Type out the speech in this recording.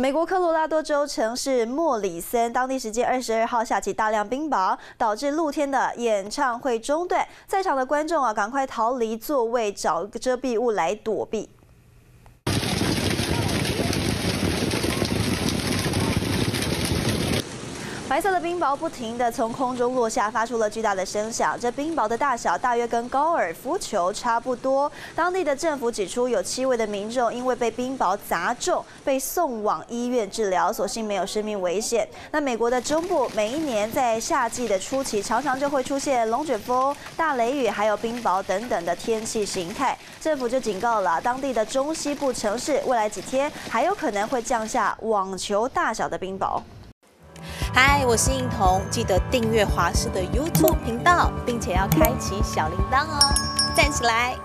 美国科罗拉多州城市莫里森，当地时间二十二号下起大量冰雹，导致露天的演唱会中断，在场的观众啊，赶快逃离座位，找遮蔽物来躲避。白色的冰雹不停地从空中落下，发出了巨大的声响。这冰雹的大小大约跟高尔夫球差不多。当地的政府指出，有七位的民众因为被冰雹砸中，被送往医院治疗，所幸没有生命危险。那美国的中部每一年在夏季的初期，常常就会出现龙卷风、大雷雨，还有冰雹等等的天气形态。政府就警告了当地的中西部城市，未来几天还有可能会降下网球大小的冰雹。嗨，我是应彤，记得订阅华视的 YouTube 频道，并且要开启小铃铛哦，站起来。